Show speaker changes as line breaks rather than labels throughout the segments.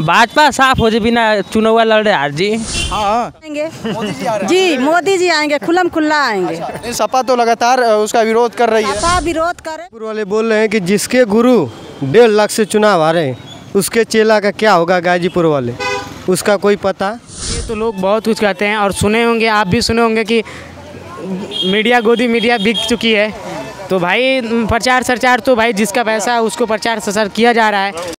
भाजपा साफ़ हो जाए बिना चुनाव लड़े हार जी।
हाँ मोदी जी
जी मोदी जी आएँगे खुलम खुल्ला आएँगे।
हैं नहीं, सपा तो लगातार उसका विरोध कर रही है।
सपा विरोध करे
पूर्व वाले बोल रहे हैं कि जिसके गुरु डेढ़ लाख से चुनाव आ रहे हैं उसके चेला का क्या होगा गाजीपुर वाले? उसका कोई पता?
ये तो लोग बहुत कुछ कहते हैं और सुने होंगे आप भी सुने होंगे कि मीडिया गोदी मीडिया बिक चुकी है। तो भाई प्रचार सरचार तो भाई जिसका पैसा है उसको प्रचार सरचार किया जा रहा है।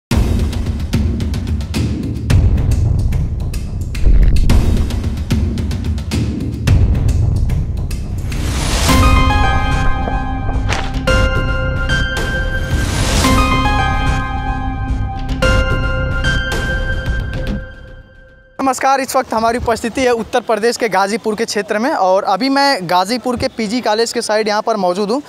नमस्कार इस वक्त हमारी उपस्थिति है उत्तर प्रदेश के गाजीपुर के क्षेत्र में और अभी मैं गाजीपुर के पीजी कॉलेज के साइड यहाँ पर मौजूद हूँ।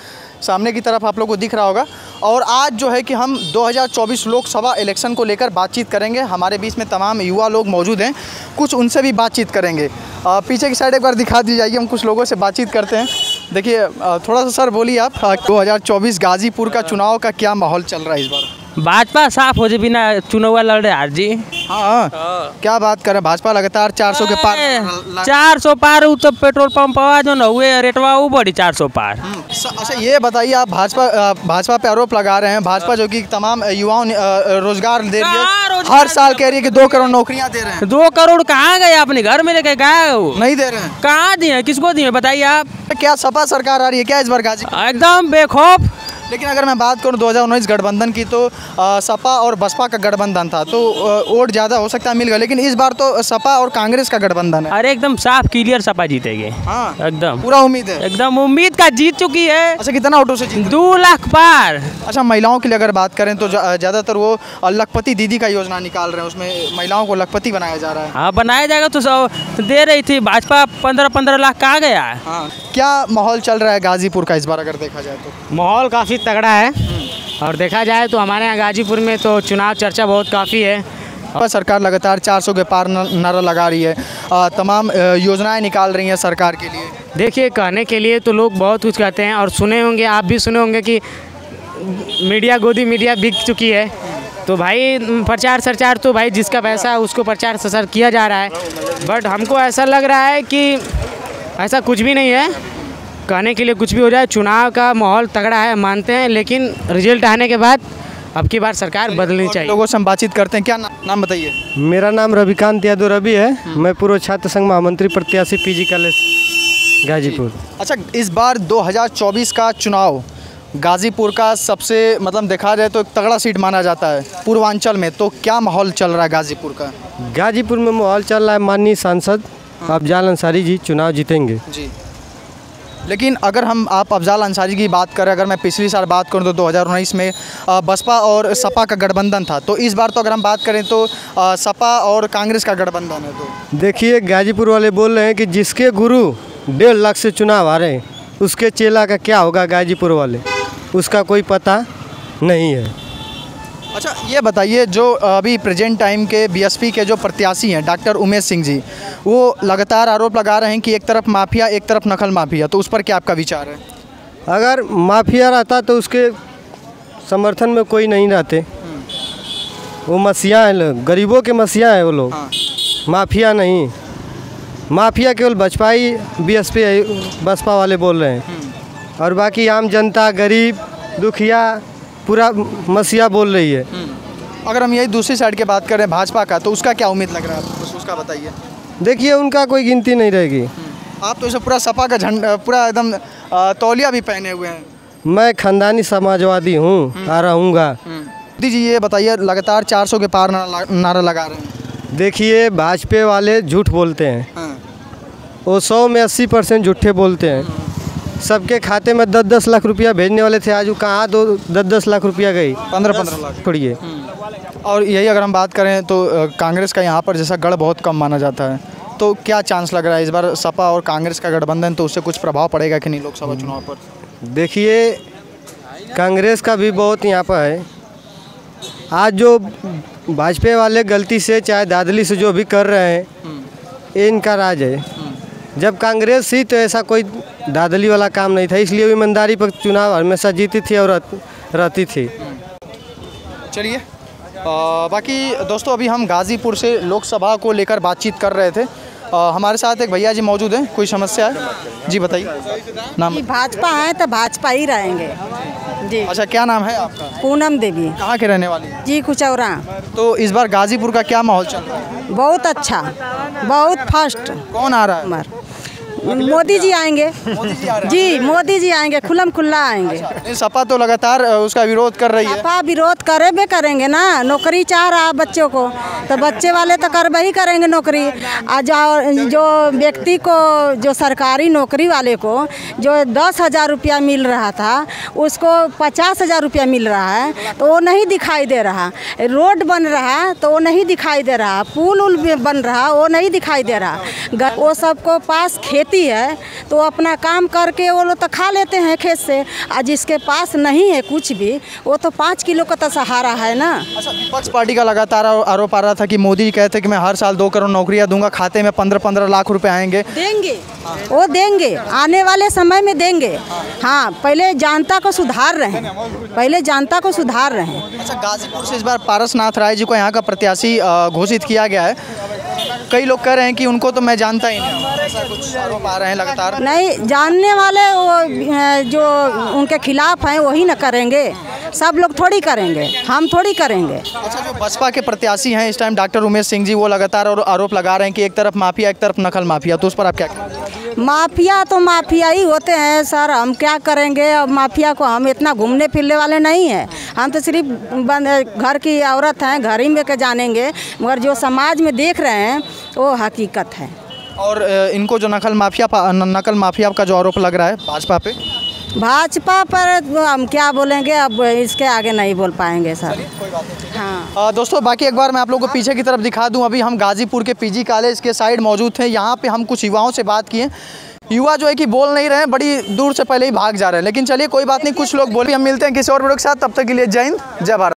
सामने की तरफ़ आप लोग को दिख रहा होगा। और आज जो है कि हम 2024 लोकसभा इलेक्शन को लेकर बातचीत करेंगे। हमारे बीच में तमाम युवा लोग मौजूद हैं। कुछ उनसे भी बातचीत करेंगे। अ, पीछे की साइड एक बार दिखा दी जाएगी हम कुछ लोगों से बातचीत करते हैं। देखिए थोड़ा सा सर बोलिए आप। दो हज़ार चौबीस गाजीपुर का चुनाव का क्या माहौल चल रहा है इस बार?
भाजपा साफ़ हो जाए बिना चुनाव रहे हार जी।
हाँ क्या बात करें भाजपा लगातार 400 के पार
चार सौ पार तो पेट्रोल पंप जो न हुए रेटवा वो बढ़ी चार सौ पार।
अच्छा ये बताइए आप भाजपा भाजपा पे आरोप लगा रहे हैं भाजपा जो कि तमाम युवाओं ने रोज़गार दे रही है हर साल कह रही है कि दो करोड़ नौकरियाँ दे रहे हैं।
दो करोड़ कहाँ गए अपने घर में लेके गए
नहीं दे रहे हैं।
कहाँ दिए किसको दिए बताइए आप।
क्या सपा सरकार आ रही है क्या इस बार गाजी?
एकदम बेखौफ।
लेकिन अगर मैं बात करूँ 2019 गठबंधन की तो अ, सपा और बसपा का गठबंधन था तो वोट ज़्यादा हो सकता है मिल गया लेकिन इस बार तो सपा और कांग्रेस का गठबंधन है।
अरे एकदम साफ़ क्लियर सपा जीतेगी।
हाँ
एकदम।
पूरा उम्मीद है।
एकदम उम्मीद का जीत चुकी है।
अच्छा कितना ऑटो से जीत
दो लाख पार
अच्छा महिलाओं के लिए अगर बात करें तो ज़्यादातर वो लखपति दीदी का योजना निकाल रहे हैं उसमें महिलाओं को लखपति बनाया जा रहा है।
हाँ बनाया जाएगा तो दे रही थी भाजपा पंद्रह पंद्रह लाख कहाँ गया? हाँ।
क्या माहौल चल रहा है गाजीपुर का इस बार अगर देखा जाए तो?
माहौल काफ़ी तगड़ा है। और देखा जाए तो हमारे यहाँ गाजीपुर में तो चुनाव चर्चा बहुत काफ़ी है।
भाजपा सरकार लगातार 400 के पार नारा लगा रही है। अ, तमाम योजनाएँ निकाल रही हैं सरकार के लिए।
देखिए कहने के लिए तो लोग बहुत कुछ कहते हैं और सुने होंगे आप भी सुने होंगे कि मीडिया गोदी मीडिया बिक चुकी है। तो भाई प्रचार सरचार तो भाई जिसका पैसा है उसको प्रचार सरचार किया जा रहा है। बट हमको ऐसा लग रहा है कि ऐसा कुछ भी नहीं है। कहने के लिए कुछ भी हो जाए चुनाव का माहौल तगड़ा है मानते हैं लेकिन रिज़ल्ट आने के बाद अब की बार सरकार बदलनी चाहिए।
लोगों से हम बातचीत करते हैं। क्या ना, नाम बताइए।
मेरा नाम रविकांत यादव रवि है। मैं पूर्व छात्र संघ महामंत्री प्रत्याशी पीजी कॉलेज गाजीपुर।
अच्छा इस बार 2024 का चुनाव गाजीपुर का सबसे मतलब देखा जाए तो एक तगड़ा सीट माना जाता है पूर्वांचल में। तो क्या माहौल चल रहा है गाजीपुर का?
गाजीपुर में माहौल चल रहा है माननीय सांसद। अफजाल अंसारी जी चुनाव जीतेंगे।
जी। लेकिन अगर हम आप अफजाल अंसारी की बात करें अगर मैं पिछली साल बात करूँ तो 2019 में बसपा और सपा का गठबंधन था। तो इस बार तो अगर हम बात करें तो सपा और कांग्रेस का गठबंधन है तो।
देखिए गाजीपुर वाले बोल रहे हैं कि जिसके गुरु डेढ़ लाख से चुनाव आ रहे हैं उसके चेला का क्या होगा गाजीपुर वाले? उसका कोई पता नहीं है।
अच्छा ये बताइए जो अभी प्रेजेंट टाइम के बीएसपी के जो प्रत्याशी हैं डॉक्टर उमेश सिंह जी वो लगातार आरोप लगा रहे हैं कि एक तरफ़ माफिया एक तरफ़ नकल माफिया तो उस पर क्या आपका विचार है?
अगर माफिया रहता तो उसके समर्थन में कोई नहीं रहते। वो मसीहा हैं लोग। गरीबों के मसीहा हैं वो लोग।
हाँ।
माफिया नहीं। माफिया केवल बसपा ही बी बसपा वाले बोल रहे हैं। और बाकी आम जनता गरीब दुखिया पूरा मसीहा बोल रही है।
अगर हम यही दूसरी साइड की बात करें भाजपा का तो उसका क्या उम्मीद लग रहा है आपको? उसका बताइए।
देखिए उनका कोई गिनती नहीं रहेगी।
आप तो इसे पूरा सपा का झंडा पूरा एकदम तौलिया भी पहने हुए हैं।
मैं खानदानी समाजवादी हूँ आ रहूँगा
मोदी जी ये बताइए लगातार 400 के पार नारा लगा रहे हैं।
देखिए भाजपा वाले झूठ बोलते हैं।
हाँ।
वो सौ में अस्सी परसेंट झूठे बोलते हैं। सबके खाते में दस दस लाख रुपया भेजने वाले थे आज वो कहाँ दो दस दस लाख रुपया गई।
पंद्रह पंद्रह लाख।
छोड़िए।
और यही अगर हम बात करें तो कांग्रेस का यहाँ पर जैसा गढ़ बहुत कम माना जाता है। तो क्या चांस लग रहा है इस बार सपा और कांग्रेस का गठबंधन तो उससे कुछ प्रभाव पड़ेगा कि नहीं लोकसभा चुनाव पर?
देखिए कांग्रेस का भी बहुत यहाँ पर है। आज जो भाजपा वाले गलती से चाहे दादली से जो भी कर रहे हैं ये इनका राज है। जब कांग्रेस थी तो ऐसा कोई दादली वाला काम नहीं था इसलिए ईमानदारी पर चुनाव हमेशा जीती थी और रहती थी।
चलिए। बाकी दोस्तों अभी हम गाज़ीपुर से लोकसभा को लेकर बातचीत कर रहे थे। अ, हमारे साथ एक भैया जी मौजूद हैं कोई समस्या है? जी बताइए। नाम
भाजपा है तो भाजपा ही रहेंगे। जी।
अच्छा क्या नाम है आपका?
पूनम देवी।
कहाँ के रहने वाली
जी कुचौरा
तो इस बार गाज़ीपुर का क्या माहौल चल रहा है?
बहुत अच्छा। बहुत फ़र्स्ट।
कौन आ रहा है?
मोदी जी आएँगे।
मोदी जी
जी मोदी जी आएँगे खुलम खुल्ला आएँगे।
हैं सपा तो लगातार उसका विरोध कर रही है।
सपा विरोध करे भी करेंगे ना नौकरी चाह रहा बच्चों को। तो बच्चे वाले तो कर ही करेंगे नौकरी। जो जो व्यक्ति को जो सरकारी नौकरी वाले को जो दस हज़ार रुपया मिल रहा था उसको पचास हज़ार रुपया मिल रहा है तो वो नहीं दिखाई दे रहा। रोड बन रहा तो वो नहीं दिखाई दे रहा। पुल उल बन रहा वो नहीं दिखाई दे रहा। वो सबको पास खेती है तो अपना काम करके वो लोग तो खा लेते हैं खेत से। और जिसके पास नहीं है कुछ भी वो तो पाँच किलो का तो सहारा है ना।
अच्छा विपक्ष पार्टी का लगातार आरोप आ रहा था कि मोदी कहते कि मैं हर साल दो करोड़ नौकरियाँ दूँगा खाते में पंद्रह पंद्रह लाख रुपए आएँगे।
देंगे। वो देंगे। आने वाले समय में देंगे। हाँ पहले जनता को सुधार रहे हैं। पहले जनता को सुधार रहे हैं।
अच्छा गाजीपुर से इस बार पारसनाथ राय जी को यहाँ का प्रत्याशी घोषित किया गया है। कई लोग कह रहे हैं कि उनको तो मैं जानता ही नहीं हूँ। कुछ आरोप आ रहे हैं लगातार?
नहीं जानने वाले वो जो उनके खिलाफ हैं वही ना करेंगे। सब लोग थोड़ी करेंगे। हम थोड़ी करेंगे।
अच्छा जो बसपा के प्रत्याशी हैं इस टाइम डॉक्टर उमेश सिंह जी वो लगातार और आरोप लगा रहे हैं कि एक तरफ़ माफिया एक तरफ़ नकल माफिया तो उस पर आप क्या
माफिया तो माफिया ही होते हैं सर। हम क्या करेंगे? अब माफिया को हम इतना घूमने फिरने वाले नहीं हैं। हम तो सिर्फ़ बंद घर की औरत हैं घर ही में के जानेंगे। मगर जो समाज में देख रहे हैं वो हकीकत है।
और इनको जो नकल माफिया नकल माफिया का जो आरोप लग रहा है भाजपा पे?
भाजपा पर हम क्या बोलेंगे अब इसके आगे नहीं बोल पाएँगे सर। हाँ।
अ, दोस्तों बाकी एक बार मैं आप लोगों को पीछे की तरफ़ दिखा दूँ अभी हम गाजीपुर के पीजी कॉलेज के साइड मौजूद थे यहाँ पे हम कुछ युवाओं से बात किए। युवा जो है कि बोल नहीं रहे हैं बड़ी दूर से पहले ही भाग जा रहे हैं लेकिन चलिए कोई बात नहीं कुछ लोग बोले हम मिलते हैं किसी और वीडियो के साथ तब तक के लिए जय हिंद जय भारत।